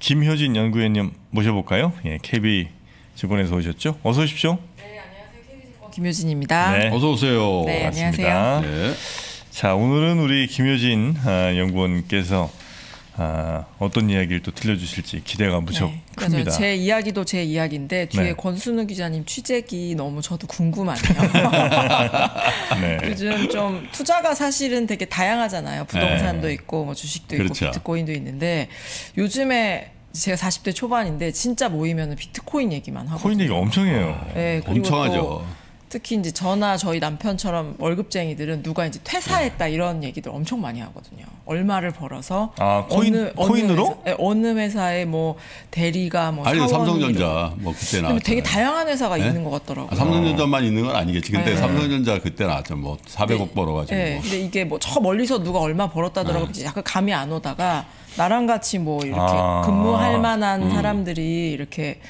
김효진 연구위원님 모셔볼까요? 예, KB 증권에서 오셨죠? 어서 오십시오. 김효진입니다. 네. 어서 오세요. 네, 반갑습니다. 안녕하세요. 네. 자 오늘은 우리 김효진 아, 연구원께서 아, 어떤 이야기를 또 들려주실지 기대가 무척 네, 큽니다. 제 이야기도 제 이야기인데 뒤에 네. 권순우 기자님 취재기 너무 저도 궁금하네요. 네. 요즘 좀 투자가 사실은 되게 다양하잖아요. 부동산도 네. 있고 뭐 주식도 그렇죠. 있고 비트코인도 있는데 요즘에 제가 40대 초반인데 진짜 모이면 비트코인 얘기만 하고 코인 얘기 엄청 해요. 네, 엄청 또 하죠. 특히 이제 저나 저희 남편처럼 월급쟁이들은 누가 이제 퇴사했다 이런 얘기들 엄청 많이 하거든요. 얼마를 벌어서 아, 코인- 코인으로? 회사, 네, 어느 회사에 뭐 대리가 뭐 아니 사원이 삼성전자 뭐 그때 나왔죠. 되게 다양한 회사가 네? 있는 것 같더라고요. 아, 삼성전자만 있는 건 아니겠지. 근데 네. 삼성전자 그때 나왔죠. 뭐 400억 벌어가지고. 네, 뭐. 근데 이게 뭐 저 멀리서 누가 얼마 벌었다더라고 네. 약간 감이 안 오다가 나랑 같이 뭐 이렇게 아. 근무할 만한 음. 사람들이 이렇게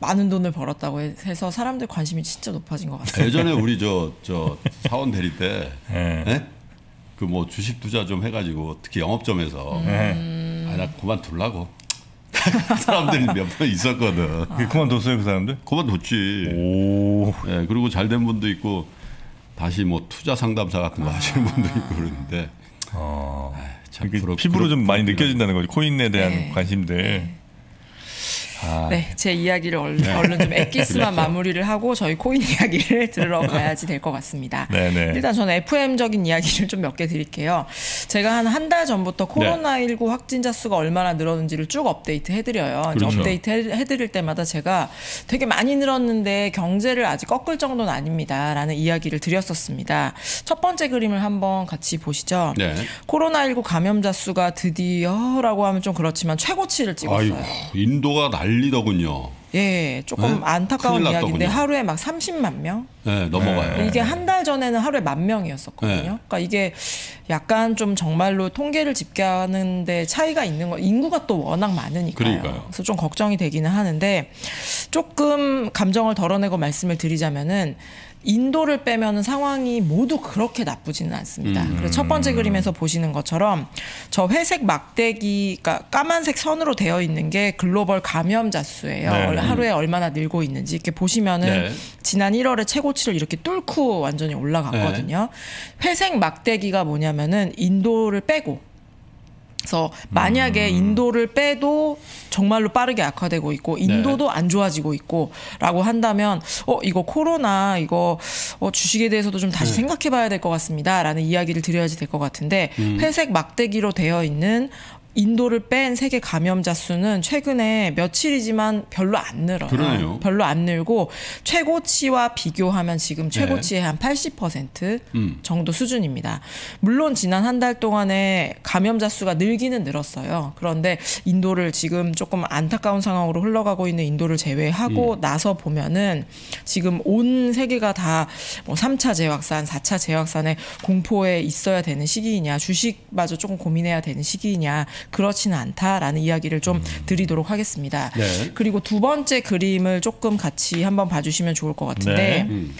많은 돈을 벌었다고 해서 사람들 관심이 진짜 높아진 것 같아요. 예전에 우리 저 저 사원 대리 때 네. 그 뭐 주식 투자 좀 해가지고 특히 영업점에서 음. 네. 아, 나 그만둘라고 사람들이 몇 번 있었거든. 아. 그 그만뒀어요 그 사람들? 그만뒀지. 오. 예, 그리고 잘 된 분도 있고 다시 뭐 투자 상담사 같은 거 하시는 분도 있고 그러는데 어. 참 이게 부럽- 피부로 좀 부럽- 많이 부럽긴 느껴진다는 거죠. 코인에 대한 네. 관심들. 아, 네, 제 이야기를 얼른, 얼른 좀 엑기스만 마무리를 하고 저희 코인 이야기를 들으러 가야지 될 것 같습니다. 네네. 일단 저는 FM적인 이야기를 좀 몇 개 드릴게요. 제가 한 한 달 전부터 코로나19 확진자 수가 얼마나 늘었는지를 쭉 업데이트 해드려요. 그렇죠. 업데이트 해- 해드릴 때마다 제가 되게 많이 늘었는데 경제를 아직 꺾을 정도는 아닙니다라는 이야기를 드렸었습니다. 첫 번째 그림을 한번 같이 보시죠. 네. 코로나19 감염자 수가 드디어라고 하면 좀 그렇지만 최고치를 찍었어요. 아이고 인도가 난리더군요. 예, 조금 네? 안타까운 이야기인데. 하루에 막 30만 명? 네, 넘어가요. 이게 한 달 전에는 하루에 만 명이었었거든요. 네. 그러니까 이게 약간 좀 정말로 통계를 집계하는데 차이가 있는 거. 인구가 또 워낙 많으니까요. 그러니까요. 그래서 좀 걱정이 되기는 하는데 조금 감정을 덜어내고 말씀을 드리자면은 인도를 빼면은 상황이 모두 그렇게 나쁘지는 않습니다. 음. 그래서 첫 번째 그림에서 보시는 것처럼 저 회색 막대기, 그러니까 까만색 선으로 되어 있는 게 글로벌 감염자 수예요. 네. 하루에 얼마나 늘고 있는지 이렇게 보시면은 네. 지난 1월에 최고치를 이렇게 뚫고 완전히 올라갔거든요. 네. 회색 막대기가 뭐냐면은 인도를 빼고 그래서 만약에 음. 인도를 빼도 정말로 빠르게 악화되고 있고 인도도 네. 안 좋아지고 있고라고 한다면 어 이거 코로나 이거 어, 주식에 대해서도 좀 네. 다시 생각해봐야 될 것 같습니다라는 이야기를 드려야지 될 것 같은데 음. 회색 막대기로 되어 있는 인도를 뺀 세계 감염자 수는 최근에 며칠이지만 별로 안 늘어요. 그러네요. 별로 안 늘고 최고치와 비교하면 지금 최고치의 한80% 음. 정도 수준입니다. 물론 지난 한 달 동안에 감염자 수가 늘기는 늘었어요. 그런데 인도를 지금 조금 안타까운 상황으로 흘러가고 있는 인도를 제외하고 나서 보면은 지금 온 세계가 다 뭐 3차 재확산, 4차 재확산의 공포에 있어야 되는 시기이냐, 주식마저 조금 고민해야 되는 시기이냐, 그렇지는 않다라는 이야기를 좀 드리도록 하겠습니다. 네. 그리고 두 번째 그림을 조금 같이 한번 봐주시면 좋을 것 같은데 네. 음.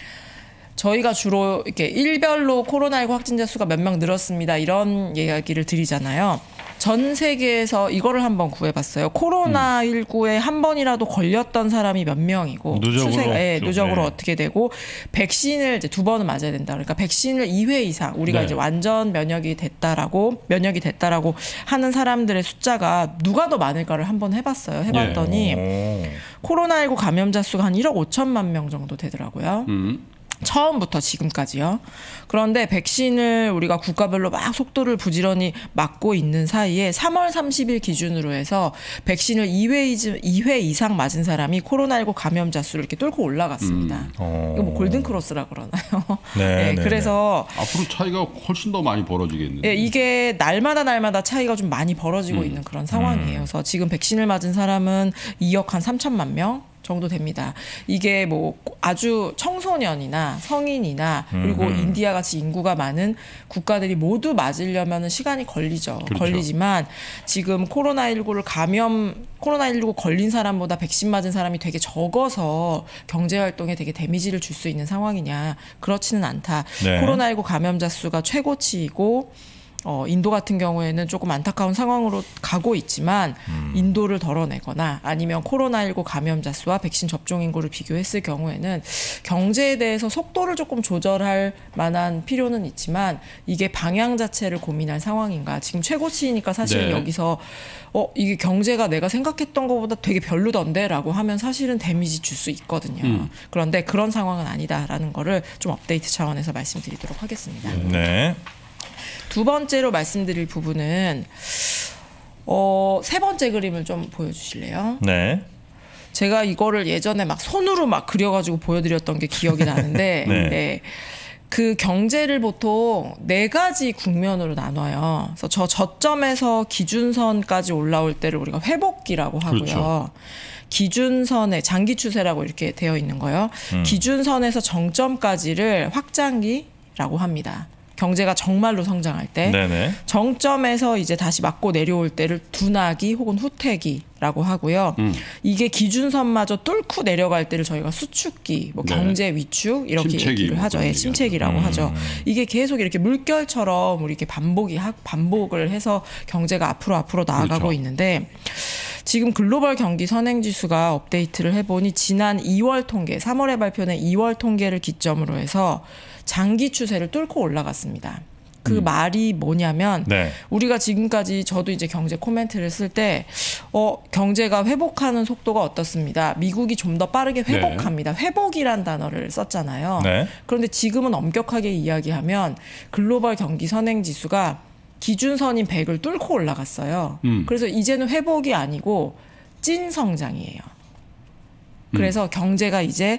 저희가 주로 이렇게 일별로 코로나19 확진자 수가 몇 명 늘었습니다. 이런 이야기를 드리잖아요. 전 세계에서 이거를 한번 구해봤어요. 코로나 19에 한 번이라도 걸렸던 사람이 몇 명이고 누적으로 추세가 예, 좀, 누적으로 네. 어떻게 되고 백신을 이제 두 번은 맞아야 된다. 그러니까 백신을 2회 이상 우리가 네. 이제 완전 면역이 됐다라고 면역이 됐다라고 하는 사람들의 숫자가 누가 더 많을까를 한번 해봤어요. 해봤더니 오. 코로나19 감염자 수가 한 1억 5천만 명 정도 되더라고요. 음. 처음부터 지금까지요. 그런데 백신을 우리가 국가별로 막 속도를 부지런히 맞고 있는 사이에 3월 30일 기준으로 해서 백신을 2회, 이즈- 2회 이상 맞은 사람이 코로나19 감염자 수를 이렇게 뚫고 올라갔습니다. 어. 이거 뭐 골든크로스라 그러나요? 네, 네, 그래서 앞으로 차이가 훨씬 더 많이 벌어지겠는데. 예, 이게 날마다 날마다 차이가 좀 많이 벌어지고 음. 있는 그런 상황이에요. 그래서 지금 백신을 맞은 사람은 2억 한 3천만 명 정도 됩니다. 이게 뭐 아주 청소년이나 성인이나 그리고 음흠. 인디아 같이 인구가 많은 국가들이 모두 맞으려면 시간이 걸리죠. 그렇죠. 걸리지만 지금 코로나19를 감염 코로나19 걸린 사람보다 백신 맞은 사람이 되게 적어서 경제 활동에 되게 데미지를 줄 수 있는 상황이냐? 그렇지는 않다. 네. 코로나19 감염자 수가 최고치이고 어, 인도 같은 경우에는 조금 안타까운 상황으로 가고 있지만 인도를 덜어내거나 아니면 코로나19 감염자 수와 백신 접종 인구를 비교했을 경우에는 경제에 대해서 속도를 조금 조절할 만한 필요는 있지만 이게 방향 자체를 고민할 상황인가 지금 최고치니까 사실 네. 여기서 어 이게 경제가 내가 생각했던 것보다 되게 별로던데라고 하면 사실은 데미지 줄 수 있거든요. 음. 그런데 그런 상황은 아니다라는 거를 좀 업데이트 차원에서 말씀드리도록 하겠습니다. 네. 두 번째로 말씀드릴 부분은 어, 세 번째 그림을 좀 보여주실래요? 네. 제가 이거를 예전에 막 손으로 막 그려가지고 보여드렸던 게 기억이 나는데, 네. 네. 그 경제를 보통 네 가지 국면으로 나눠요. 그래서 저 저점에서 기준선까지 올라올 때를 우리가 회복기라고 하고요. 그렇죠. 기준선의 장기 추세라고 이렇게 되어 있는 거예요. 음. 기준선에서 정점까지를 확장기라고 합니다. 경제가 정말로 성장할 때. 네네. 정점에서 이제 다시 맞고 내려올 때를 둔하기 혹은 후퇴기 라고 하고요. 음. 이게 기준선마저 뚫고 내려갈 때를 저희가 수축기, 뭐 네. 경제 위축 이렇게 침체기 얘기를 뭐 하죠. 예. 침체기라고 음. 하죠. 이게 계속 이렇게 물결처럼 우리 이렇게 반복이 하- 반복을 해서 경제가 앞으로 앞으로 나아가고 그렇죠. 있는데 지금 글로벌 경기 선행 지수가 업데이트를 해보니 지난 2월 통계, 3월에 발표된 2월 통계를 기점으로 해서 장기 추세를 뚫고 올라갔습니다. 그 말이 뭐냐면 네. 우리가 지금까지 저도 이제 경제 코멘트를 쓸 때 어, 경제가 회복하는 속도가 어떻습니다. 미국이 좀 더 빠르게 네. 회복합니다. 회복이란 단어를 썼잖아요. 네. 그런데 지금은 엄격하게 이야기하면 글로벌 경기 선행 지수가 기준선인 100을 뚫고 올라갔어요. 음. 그래서 이제는 회복이 아니고 찐 성장이에요. 그래서 경제가 이제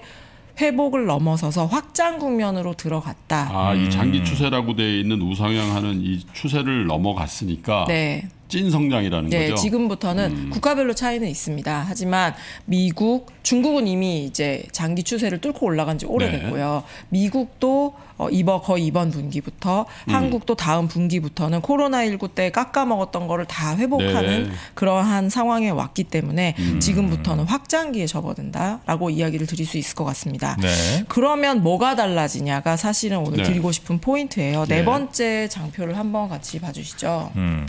회복을 넘어서서 확장 국면으로 들어갔다. 아, 음. 이 장기 추세라고 돼 있는 우상향하는 이 추세를 넘어갔으니까 네. 찐 성장이라는 네, 거죠. 지금부터는 국가별로 차이는 있습니다. 하지만 미국, 중국은 이미 이제 장기 추세를 뚫고 올라간 지 오래됐고요. 미국도 어, 이번 거의 이번 분기부터 한국도 다음 분기부터는 코로나19 때 깎아 먹었던 거를 다 회복하는 네. 그러한 상황에 왔기 때문에 지금부터는 확장기에 접어든다라고 이야기를 드릴 수 있을 것 같습니다. 네. 그러면 뭐가 달라지냐가 사실은 오늘 네. 드리고 싶은 포인트예요. 네 네. 번째 장표를 한번 같이 봐주시죠. 음.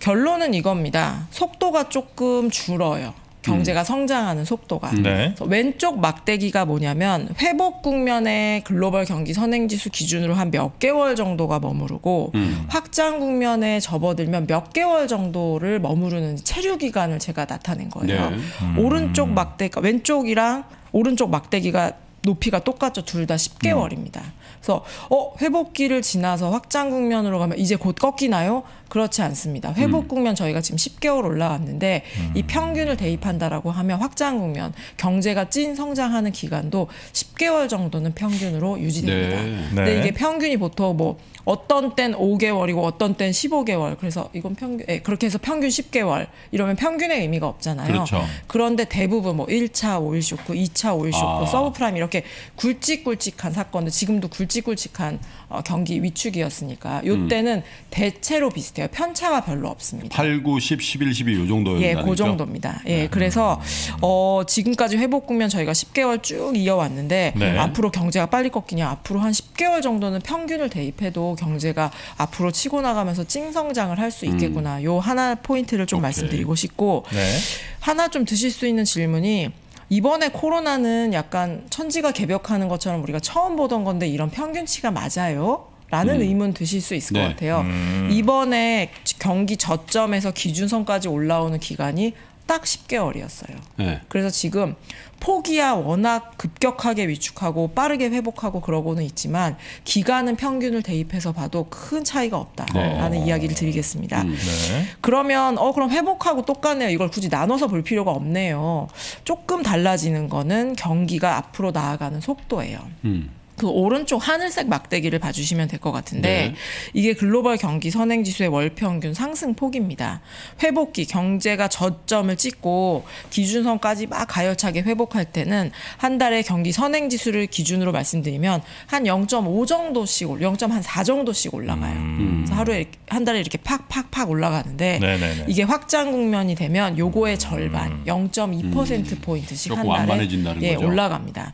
결론은 이겁니다. 속도가 조금 줄어요. 경제가 성장하는 속도가. 네. 왼쪽 막대기가 뭐냐면 회복 국면의 글로벌 경기 선행지수 기준으로 한 몇 개월 정도가 머무르고 음. 확장 국면에 접어들면 몇 개월 정도를 머무르는 체류 기간을 제가 나타낸 거예요. 네. 오른쪽 막대기 왼쪽이랑 오른쪽 막대기가 높이가 똑같죠. 둘 다 10개월입니다. 그래서 어 회복기를 지나서 확장 국면으로 가면 이제 곧 꺾이나요? 그렇지 않습니다. 회복 국면 저희가 지금 10개월 올라왔는데 이 평균을 대입한다라고 하면 확장 국면 경제가 찐 성장하는 기간도 10개월 정도는 평균으로 유지됩니다. 네. 근데 네. 이게 평균이 보통 뭐 어떤 땐 5개월이고 어떤 땐 15개월. 그래서 이건 평균 예, 그렇게 해서 평균 10개월. 이러면 평균의 의미가 없잖아요. 그렇죠. 그런데 대부분 뭐 1차 오일 쇼크, 2차 오일 쇼크, 아. 서브프라임 이렇게 굵직굵직한 사건들 지금도 굵직굵직한 어, 경기 위축이었으니까 요때는 대체로 비슷해요. 편차가 별로 없습니다. 8, 9, 10, 11, 12 요 정도였나요? 예, 그 정도입니다. 예, 그래서 어 지금까지 회복 국면 저희가 10개월 쭉 이어왔는데 네. 앞으로 경제가 빨리 꺾이냐? 앞으로 한 10개월 정도는 평균을 대입해도 경제가 앞으로 치고 나가면서 찡성장을 할 수 있겠구나. 요 하나 포인트를 좀 오케이. 말씀드리고 싶고 네. 하나 좀 드실 수 있는 질문이 이번에 코로나는 약간 천지가 개벽하는 것처럼 우리가 처음 보던 건데 이런 평균치가 맞아요? 라는 의문 드실 수 있을 네. 것 같아요. 음. 이번에 경기 저점에서 기준선까지 올라오는 기간이 딱 10개월이었어요. 네. 그래서 지금 포기야 워낙 급격하게 위축하고 빠르게 회복하고 그러고는 있지만 기간은 평균을 대입해서 봐도 큰 차이가 없다라는 네. 이야기를 드리겠습니다. 음. 네. 그러면 어 그럼 회복하고 똑같네요. 이걸 굳이 나눠서 볼 필요가 없네요. 조금 달라지는 거는 경기가 앞으로 나아가는 속도예요. 음. 그 오른쪽 하늘색 막대기를 봐주시면 될 것 같은데 네. 이게 글로벌 경기 선행 지수의 월 평균 상승 폭입니다. 회복기 경제가 저점을 찍고 기준선까지 막 가열차게 회복할 때는 한 달에 경기 선행 지수를 기준으로 말씀드리면 한 0.5 정도씩 올, 0.4 정도씩 올라가요. 음. 그래서 하루에 한 달에 이렇게 팍팍팍 올라가는데 네네네. 이게 확장 국면이 되면 요거의 절반 0.2% 포인트씩 한 달에 예, 거죠. 올라갑니다.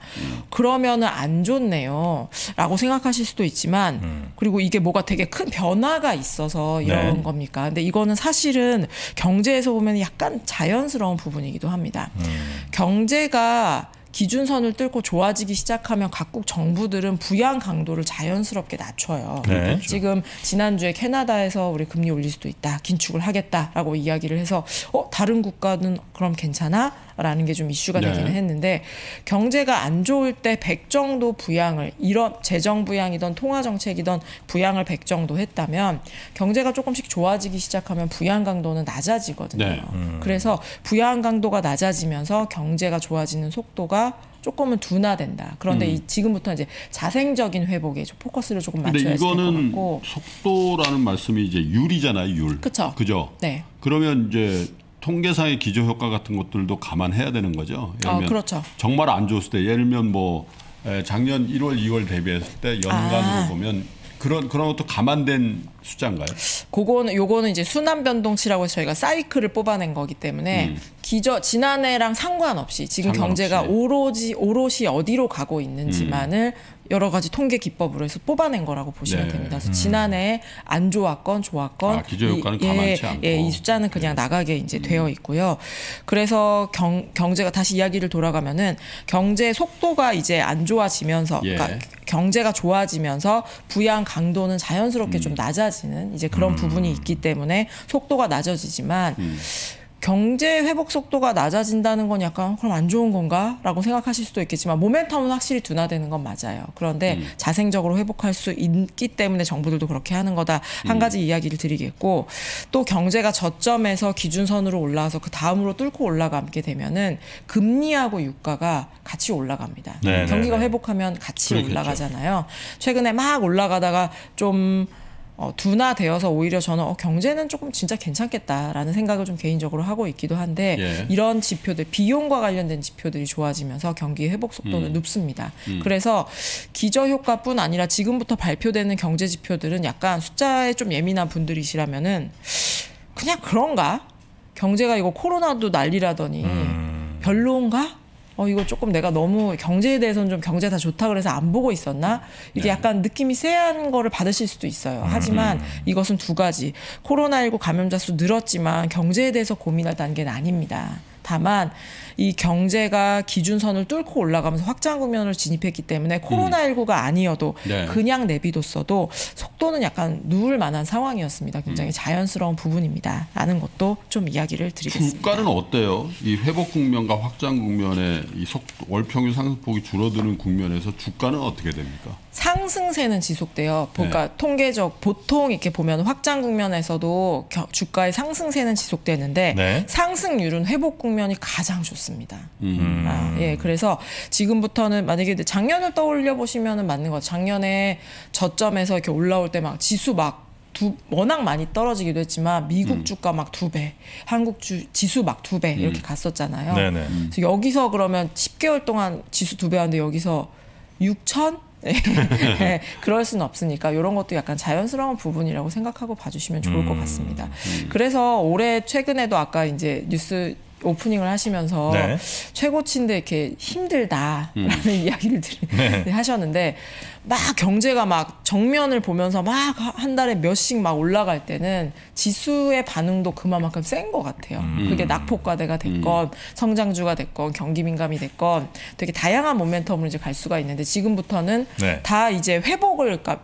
그러면은 안 좋네요 라고 생각하실 수도 있지만 음. 그리고 이게 뭐가 되게 큰 변화가 있어서 이런 네. 겁니까? 근데 이거는 사실은 경제에서 보면 약간 자연스러운 부분이기도 합니다. 음. 경제가 기준선을 뚫고 좋아지기 시작하면 각국 정부들은 부양 강도를 자연스럽게 낮춰요. 네. 지금 지난주에 캐나다에서 우리 금리 올릴 수도 있다. 긴축을 하겠다라고 이야기를 해서 어 다른 국가는 그럼 괜찮아? 라는 게 좀 이슈가 네. 되기는 했는데 경제가 안 좋을 때 100 정도 부양을 이런 재정 부양이든 통화 정책이든 부양을 100 정도 했다면 경제가 조금씩 좋아지기 시작하면 부양 강도는 낮아지거든요. 네. 그래서 부양 강도가 낮아지면서 경제가 좋아지는 속도가 조금은 둔화된다. 그런데 이 지금부터 이제 자생적인 회복에 좀 포커스를 조금 맞춰야 될것 이거는 같고. 속도라는 말씀이 이제 율이잖아요, 율. 그쵸. 그죠? 네. 그러면 이제 통계상의 기저 효과 같은 것들도 감안해야 되는 거죠. 예를 아, 들면 그렇죠. 정말 안 좋았을 때 예를 들면 뭐 에, 작년 1월, 2월 대비했을 때 연간으로 아. 보면 그런 그런 것도 감안된 숫자인가요? 그거는 요거는 이제 순환 변동치라고 해서 저희가 사이클을 뽑아낸 거기 때문에 음. 기저 지난해랑 상관없이 지금 상관없이. 경제가 오로지 오롯이 어디로 가고 있는지만을 여러 가지 통계 기법으로 해서 뽑아낸 거라고 보시면 네. 됩니다. 그래서 지난해 안 좋았건 좋았건 아, 기저 효과는 이, 예. 네. 예, 이 숫자는 그냥 나가게 이제 되어 있고요. 그래서 경, 경제가 다시 이야기를 돌아가면은 경제 속도가 이제 안 좋아지면서 예. 그러니까 경제가 좋아지면서 부양 강도는 자연스럽게 좀 낮아지는 이제 그런 부분이 있기 때문에 속도가 낮아지지만 경제 회복 속도가 낮아진다는 건 약간 그럼 안 좋은 건가라고 생각하실 수도 있겠지만 모멘텀은 확실히 둔화되는 건 맞아요. 그런데 자생적으로 회복할 수 있기 때문에 정부들도 그렇게 하는 거다. 한 가지 이야기를 드리겠고 또 경제가 저점에서 기준선으로 올라와서 그 다음으로 뚫고 올라가게 되면은 금리하고 유가가 같이 올라갑니다. 네, 경기가 네, 네. 회복하면 같이 그렇겠죠. 올라가잖아요. 최근에 막 올라가다가 좀 어, 둔화되어서 오히려 저는 어, 경제는 조금 진짜 괜찮겠다라는 생각을 좀 개인적으로 하고 있기도 한데 예. 이런 지표들 비용과 관련된 지표들이 좋아지면서 경기 회복 속도는 음. 높습니다. 그래서 기저 효과뿐 아니라 지금부터 발표되는 경제 지표들은 약간 숫자에 좀 예민한 분들이시라면은 그냥 그런가? 경제가 이거 코로나도 난리라더니 음. 별로인가? 어 이거 조금 내가 너무 경제에 대해서는 좀 경제 다 좋다 그래서 안 보고 있었나? 이게 네. 약간 느낌이 쎄한 거를 받으실 수도 있어요. 하지만 이것은 두 가지. 코로나19 감염자 수 늘었지만 경제에 대해서 고민할 단계는 아닙니다. 다만 이 경제가 기준선을 뚫고 올라가면서 확장 국면을 진입했기 때문에 코로나19가 아니어도 네. 그냥 내비뒀어도 속도는 약간 누울 만한 상황이었습니다. 굉장히 자연스러운 부분입니다. 라는 것도 좀 이야기를 드리겠습니다. 주가는 어때요? 이 회복 국면과 확장 국면의 이 속, 월평균 상승폭이 줄어드는 국면에서 주가는 어떻게 됩니까? 상승세는 지속돼요. 그러니까 네. 통계적 보통 이렇게 보면 확장 국면에서도 겨- 주가의 상승세는 지속되는데 네. 상승률은 회복 국면이 가장 좋습니다. 음. 아, 예, 그래서 지금부터는 만약에 작년을 떠올려 보시면은 맞는 것. 같아요. 작년에 저점에서 이렇게 올라올 때 막 지수 막 두, 워낙 많이 떨어지기도 했지만 미국 음. 주가 막 두 배, 한국 주 지수 막 두 배 이렇게 갔었잖아요. 네네. 그래서 여기서 그러면 10개월 동안 지수 두배 하는데 여기서 6천 네, 그럴 수는 없으니까 이런 것도 약간 자연스러운 부분이라고 생각하고 봐주시면 좋을 것 같습니다. 그래서 올해 최근에도 아까 이제 뉴스 오프닝을 하시면서 네. 최고치인데 이렇게 힘들다라는 이야기를 들, 네. 하셨는데 막 경제가 막 정면을 보면서 막 한 달에 몇씩 막 올라갈 때는 지수의 반응도 그만큼 센 것 같아요. 음. 그게 낙폭과대가 됐건 성장주가 됐건 경기 민감이 됐건 되게 다양한 모멘텀으로 이제 갈 수가 있는데 지금부터는 네. 다 이제 회복을 그러니까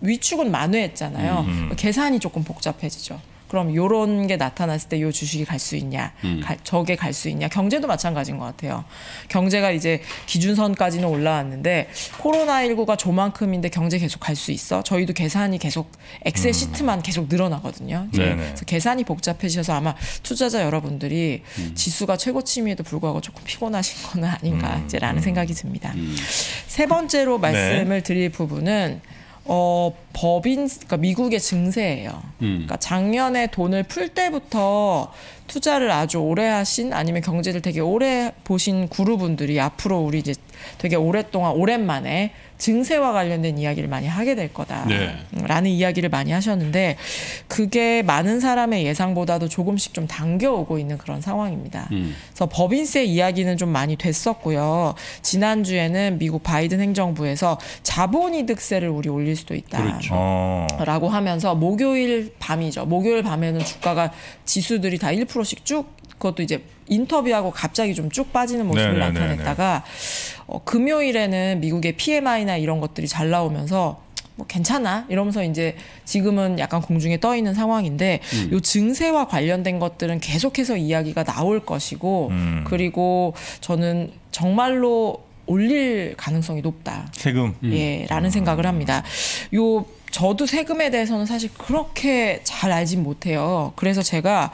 위축은 만회했잖아요. 음, 계산이 조금 복잡해지죠. 그럼 요런 게 나타났을 때 요 주식이 갈 수 있냐, 갈- 저게 갈 수 있냐. 경제도 마찬가지인 것 같아요. 경제가 이제 기준선까지는 올라왔는데 코로나19가 조만큼인데 경제 계속 갈 수 있어? 저희도 계산이 계속 엑셀 시트만 계속 늘어나거든요. 그래서 계산이 복잡해지셔서 아마 투자자 여러분들이 지수가 최고치임에도 불구하고 조금 피곤하신 거는 아닌가 이제라는 생각이 듭니다. 세 번째로 말씀을 드릴 부분은 어 법인 그러니까 미국의 증세예요. 그러니까 작년에 돈을 풀 때부터 투자를 아주 오래 하신 아니면 경제를 되게 오래 보신 구루분들이 앞으로 우리 이제 되게 오랫동안 오랜만에 증세와 관련된 이야기를 많이 하게 될 거다. 네. 라는 이야기를 많이 하셨는데 그게 많은 사람의 예상보다도 조금씩 좀 당겨오고 있는 그런 상황입니다. 음. 그래서 법인세 이야기는 좀 많이 됐었고요. 지난주에는 미국 바이든 행정부에서 자본이득세를 우리 올릴 수도 있다. 그렇죠. 어. 라고 하면서 목요일 밤이죠. 목요일 밤에는 주가가 지수들이 다 1%씩 쭉 그것도 이제 인터뷰하고 갑자기 좀 쭉 빠지는 모습을 네네네네. 나타냈다가 어, 금요일에는 미국의 PMI나 이런 것들이 잘 나오면서 뭐 괜찮아 이러면서 이제 지금은 약간 공중에 떠 있는 상황인데 요 증세와 관련된 것들은 계속해서 이야기가 나올 것이고 음. 그리고 저는 정말로 올릴 가능성이 높다. 세금. 예, 라는 생각을 합니다. 요 저도 세금에 대해서는 사실 그렇게 잘 알진 못해요. 그래서 제가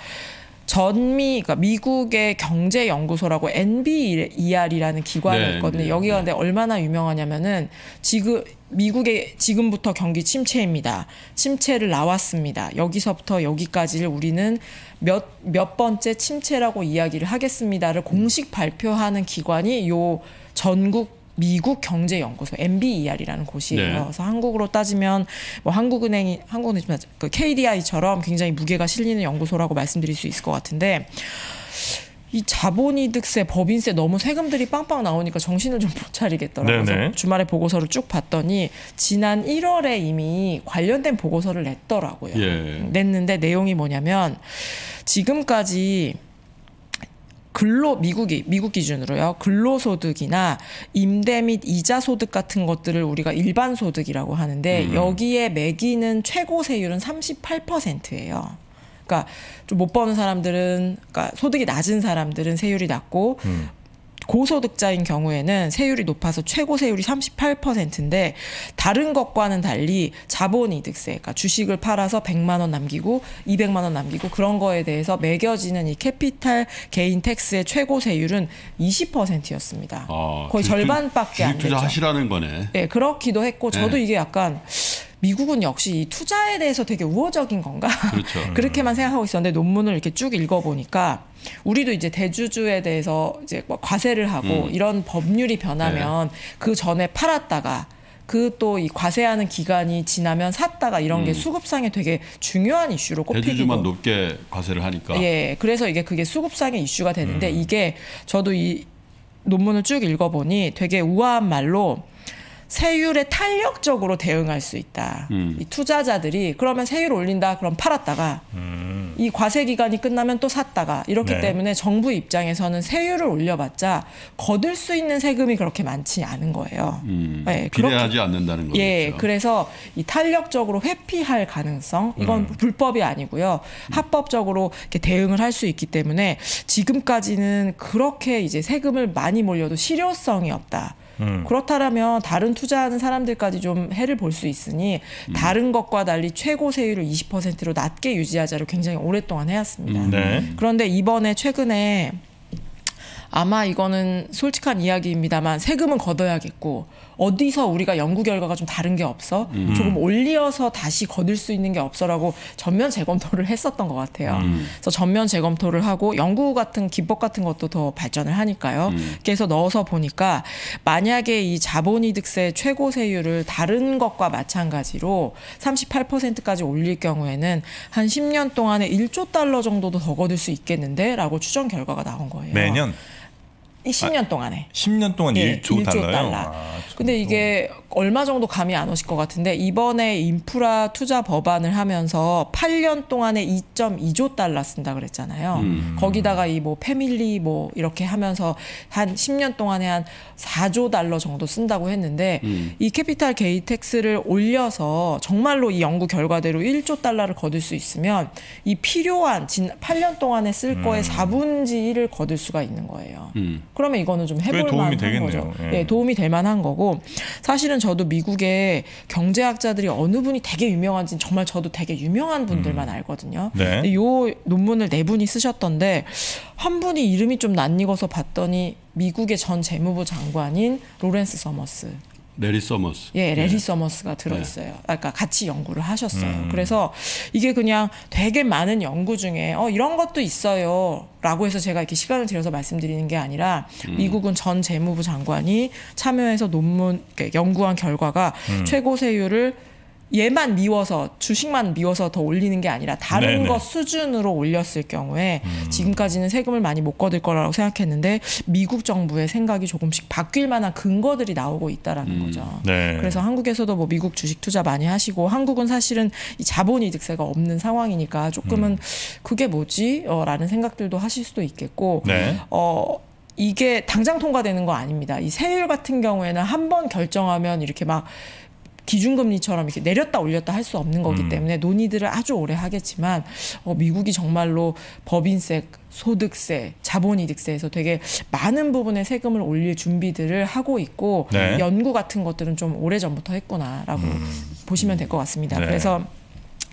전미, 그러니까 미국의 경제 연구소라고 NBER이라는 기관이 네, 있거든요. 네, 여기가 네. 근데 얼마나 유명하냐면은 지금 미국의 지금부터 경기 침체입니다. 침체를 나왔습니다. 여기서부터 여기까지를 우리는 몇, 몇 번째 침체라고 이야기를 하겠습니다를 공식 발표하는 기관이 요 전국 미국 경제연구소 MBER이라는 곳이에요. 네. 그래서 한국으로 따지면 뭐 한국은행이 한국은행 그 KDI처럼 굉장히 무게가 실리는 연구소라고 말씀드릴 수 있을 것 같은데 이 자본이득세, 법인세 너무 세금들이 빵빵 나오니까 정신을 좀 못 차리겠더라고요. 네네. 그래서 주말에 보고서를 쭉 봤더니 지난 1월에 이미 관련된 보고서를 냈더라고요. 예. 냈는데 내용이 뭐냐면 지금까지 근로 미국이 미국 기준으로요 근로소득이나 임대 및 이자 소득 같은 것들을 우리가 일반 소득이라고 하는데 여기에 매기는 최고 세율은 38%예요. 그러니까 좀 못 버는 사람들은 그러니까 소득이 낮은 사람들은 세율이 낮고 음. 고소득자인 경우에는 세율이 높아서 최고 세율이 38%인데 다른 것과는 달리 자본이득세, 그러니까 주식을 팔아서 100만 원 남기고 200만 원 남기고 그런 거에 대해서 매겨지는 이 capital gain tax의 최고 세율은 20%였습니다. 아, 거의 주식 절반밖에 안 주식 됐죠. 투자 하시라는 거네. 네, 그렇기도 했고 저도 네. 이게 약간 미국은 역시 이 투자에 대해서 되게 우호적인 건가? 그렇죠. 그렇게만 생각하고 있었는데 논문을 이렇게 쭉 읽어보니까 우리도 이제 대주주에 대해서 이제 뭐 과세를 하고 음. 이런 법률이 변하면 그 전에 팔았다가 그또이 과세하는 기간이 지나면 샀다가 이런 게 수급상에 되게 중요한 이슈로 음. 대주주만 높게 과세를 하니까. 예, 그래서 이게 그게 수급상의 이슈가 되는데 이게 저도 이 논문을 쭉 읽어보니 되게 우아한 말로 세율에 탄력적으로 대응할 수 있다. 음. 이 투자자들이 그러면 세율 올린다, 그럼 팔았다가 음. 이 과세 기간이 끝나면 또 샀다가 이렇기 네. 때문에 정부 입장에서는 세율을 올려봤자 거둘 수 있는 세금이 그렇게 많지 않은 거예요. 음, 네, 비례하지 않는다는 거죠. 예, 그래서 이 탄력적으로 회피할 가능성 이건 음. 불법이 아니고요. 합법적으로 이렇게 대응을 할 수 있기 때문에 지금까지는 그렇게 이제 세금을 많이 몰려도 실효성이 없다. 음. 그렇다면 다른 투자하는 사람들까지 좀 해를 볼 수 있으니 음. 다른 것과 달리 최고 세율을 20%로 낮게 유지하자를 굉장히 오랫동안 해왔습니다. 음. 네. 그런데 이번에 최근에 아마 이거는 솔직한 이야기입니다만 세금은 걷어야겠고 어디서 우리가 연구 결과가 좀 다른 게 없어? 조금 올리어서 다시 거둘 수 있는 게 없어라고 전면 재검토를 했었던 것 같아요. 그래서 전면 재검토를 하고 연구 같은 기법 같은 것도 더 발전을 하니까요. 그래서 넣어서 보니까 만약에 이 자본이득세 최고 세율을 다른 것과 마찬가지로 38%까지 올릴 경우에는 한 10년 동안에 1조 달러 정도도 더 거둘 수 있겠는데라고 추정 결과가 나온 거예요. 매년 이 10년 동안에. 10년 동안 예, 1조, 1조 달러요. 달러. 아, 근데 이게 얼마 정도 감이 안 오실 것 같은데 이번에 인프라 투자 법안을 하면서 8년 동안에 2.2조 달러 쓴다 그랬잖아요. 거기다가 이 뭐 family 뭐 이렇게 하면서 한 10년 동안에 한 4조 달러 정도 쓴다고 했는데 이 capital gain tax를 올려서 정말로 이 연구 결과대로 1조 달러를 거둘 수 있으면 이 필요한 진 8년 동안에 쓸 거의 4분지 1을 거둘 수가 있는 거예요. 음. 그러면 이거는 좀꽤 해볼 만한 되겠네요. 거죠. 예. 예, 도움이 될 만한 거고 사실은 저도 미국의 경제학자들이 어느 분이 되게 유명한지는 정말 저도 되게 유명한 분들만 알거든요. 네. 요 논문을 네 분이 쓰셨던데 한 분이 이름이 좀 낯익어서 봤더니 미국의 전 재무부 장관인 로렌스 서머스. 래리 서머스. 예, 래리 서머스가 들어 있어요. 네. 아까 같이 연구를 하셨어요. 음. 그래서 이게 그냥 되게 많은 연구 중에 어 이런 것도 있어요. 라고 해서 제가 이렇게 시간을 들여서 말씀드리는 게 아니라 음. 미국은 전 재무부 장관이 참여해서 논문 연구한 결과가 음. 최고 세율을 얘만 미워서 주식만 미워서 더 올리는 게 아니라 다른 네네. 음. 것 수준으로 올렸을 경우에 지금까지는 세금을 많이 못 거둘 거라고 생각했는데 미국 정부의 생각이 조금씩 바뀔 만한 근거들이 나오고 있다라는 거죠. 네. 그래서 한국에서도 뭐 미국 주식 투자 많이 하시고 한국은 사실은 이 자본 이득세가 없는 상황이니까 조금은 음. 그게 뭐지? 어, 라는 생각들도 하실 수도 있겠고 네. 어 이게 당장 통과되는 거 아닙니다. 이 세율 같은 경우에는 한 번 결정하면 이렇게 막 기준금리처럼 이렇게 내렸다 올렸다 할 수 없는 거기 음. 때문에 논의들을 아주 오래 하겠지만 어, 미국이 정말로 법인세, 소득세, 자본이득세에서 되게 많은 부분의 세금을 올릴 준비들을 하고 있고 네. 연구 같은 것들은 좀 오래 전부터 했구나라고 보시면 될 것 같습니다. 네. 그래서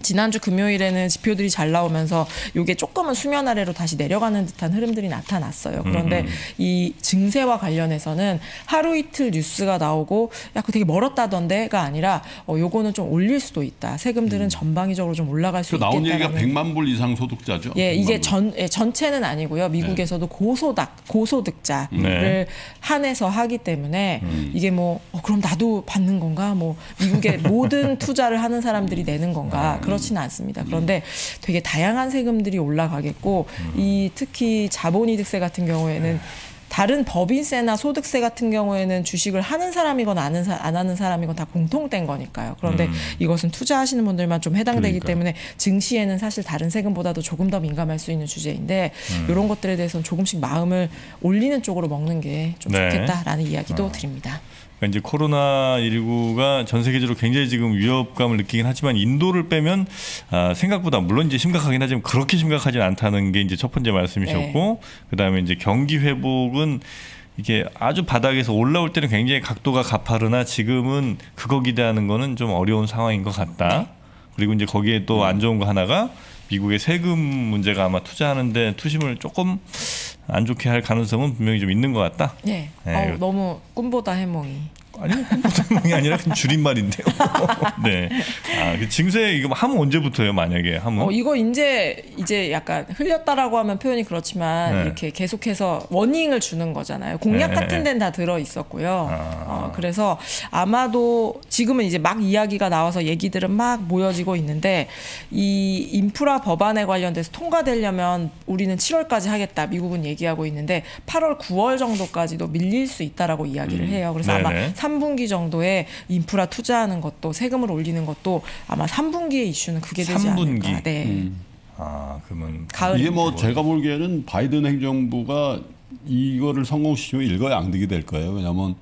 지난주 금요일에는 지표들이 잘 나오면서 이게 조금은 수면 아래로 다시 내려가는 듯한 흐름들이 나타났어요. 그런데 음. 이 증세와 관련해서는 하루 이틀 뉴스가 나오고 야, 그 되게 멀었다던데가 아니라 어, 요거는 좀 올릴 수도 있다. 세금들은 전방위적으로 좀 올라갈 수그 나온 얘기가 있겠다라는 100만 불 이상 소득자죠. 예, 이게 100만 불. 전 예, 전체는 아니고요. 미국에서도 고소득 고소득자를 네. 한해서 하기 때문에 이게 뭐 어, 그럼 나도 받는 건가? 뭐 미국의 모든 투자를 하는 사람들이 내는 건가? 그 렇지는 않습니다. 그런데 되게 다양한 세금들이 올라가겠고 이 특히 자본이득세 같은 경우에는 다른 법인세나 소득세 같은 경우에는 주식을 하는 사람이건 안 하는, 사- 안 하는 사람이건 다 공통된 거니까요. 그런데 이것은 투자하시는 분들만 좀 해당되기 그러니까요. 때문에 증시에는 사실 다른 세금보다도 조금 더 민감할 수 있는 주제인데 이런 것들에 대해서는 조금씩 마음을 올리는 쪽으로 먹는 게좀 네. 좋겠다라는 이야기도 드립니다. 그러니까 이제 코로나 19가 전 세계적으로 굉장히 지금 위협감을 느끼긴 하지만 인도를 빼면 아, 생각보다 물론 이제 심각하긴 하지만 그렇게 심각하진 않다는 게 이제 첫 번째 말씀이셨고 그다음에 이제 경기 회복은 이게 아주 바닥에서 올라올 때는 굉장히 각도가 가파르나 지금은 그거 기대하는 거는 좀 어려운 상황인 것 같다. 그리고 이제 거기에 또 안 좋은 거 하나가 미국의 세금 문제가 아마 투자하는데 투심을 조금 안 좋게 할 가능성은 분명히 좀 있는 것 같다. 네, 네, 어우, 이거- 너무 꿈보다 해몽이. 아니 보통이 아니라 줄임말인데요. 네. 아, 그 증세 이거 함 언제부터예요? 만약에 함은? 어, 이거 이제 이제 약간 흘렸다라고 하면 표현이 그렇지만 네. 이렇게 계속해서 워닝을 주는 거잖아요. 공약 네, 같은 네. 데는 다 들어 있었고요. 아. 어, 그래서 아마도 지금은 이제 막 이야기가 나와서 얘기들은 막 모여지고 있는데 이 인프라 법안에 관련돼서 통과되려면 우리는 7월까지 하겠다. 미국은 얘기하고 있는데 8월, 9월 정도까지도 밀릴 수 있다라고 이야기를 해요. 그래서 아마 네네. 3분기 정도에 인프라 투자하는 것도 세금을 올리는 것도 아마 3분기의 이슈는 그게 되지 3분기? 않을까. 네. 음. 아 그러면 가을 이게 뭐 제가 보기에는 바이든 행정부가 이거를 성공시키면 일거양득이 될 거예요. 왜냐하면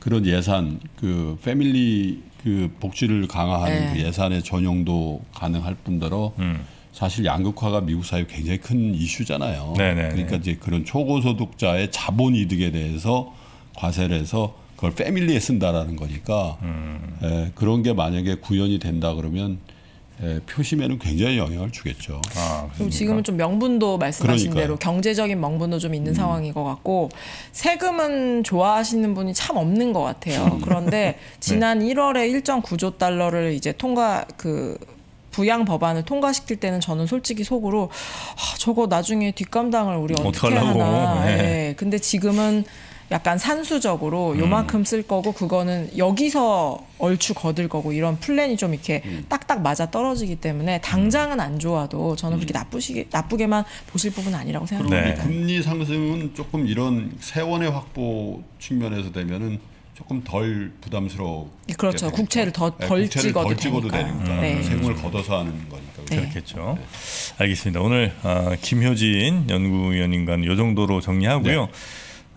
그런 예산 그 패밀리 그 복지를 강화하는 네. 그 예산의 전용도 가능할 뿐더러 음. 사실 양극화가 미국 사회 굉장히 큰 이슈잖아요. 네네네. 그러니까 이제 그런 초고소득자의 자본 이득에 대해서 과세를 해서 그걸 패밀리에 쓴다라는 거니까 음. 예, 그런 게 만약에 구현이 된다 그러면 예, 표심에는 굉장히 영향을 주겠죠. 아, 그리고 지금은 좀 명분도 말씀하신 그러니까요. 대로 경제적인 명분도 좀 있는 상황인 것 같고 세금은 좋아하시는 분이 참 없는 것 같아요. 그런데 지난 1월에 1.9조 달러를 이제 통과 그 부양 법안을 통과시킬 때는 저는 솔직히 속으로 아, 저거 나중에 뒷감당을 우리 어떻게. 하나. 네. 예. 근데 지금은 약간 산수적으로 요만큼 쓸 거고 그거는 여기서 얼추 거들 거고 이런 플랜이 좀 이렇게 딱딱 맞아 떨어지기 때문에 당장은 안 좋아도 저는 그렇게 나쁘시게 나쁘게만 보실 부분은 아니라고 생각합니다. 네. 이 금리 상승은 조금 이런 세원의 확보 측면에서 되면은 조금 덜 부담스럽게 그렇죠. 되니까. 국채를 더- 네, 덜 찍어도 덜 찍어도. 되니까 네. 세금을 걷어서 하는 거니까 네. 그렇겠죠. 알겠습니다. 오늘 어, 김효진 연구위원님과는 이 정도로 정리하고요.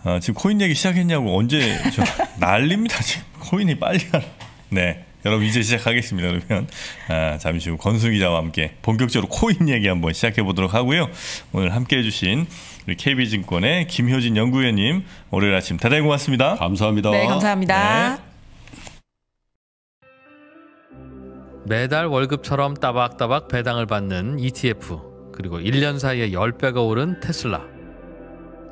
어, 지금 코인 얘기 시작했냐고 언제 저 난립니다. 지금 코인이 빨리 가라. 네. 여러분 이제 시작하겠습니다. 그러면 아, 잠시 후 권수 기자와 함께 본격적으로 코인 얘기 한번 시작해 보도록 하고요. 오늘 함께 해주신 우리 KB증권의 김효진 연구위원님 월요일 아침 대단히 고맙습니다. 감사합니다. 네, 감사합니다. 네. 매달 월급처럼 따박따박 배당을 받는 ETF 그리고 1년 사이에 10배가 오른 테슬라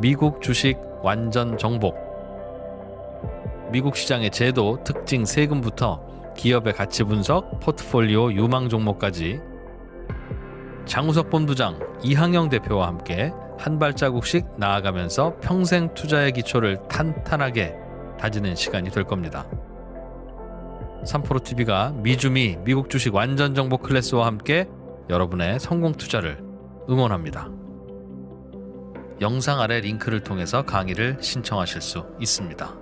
미국 주식 완전 정복 미국 시장의 제도, 특징, 세금부터 기업의 가치 분석, 포트폴리오 유망 종목까지 장우석 본부장, 이항영 대표와 함께 한 발자국씩 나아가면서 평생 투자의 기초를 탄탄하게 다지는 시간이 될 겁니다. 3프로TV가 미주미 미국 주식 완전 정보 클래스와 함께 여러분의 성공 투자를 응원합니다. 영상 아래 링크를 통해서 강의를 신청하실 수 있습니다.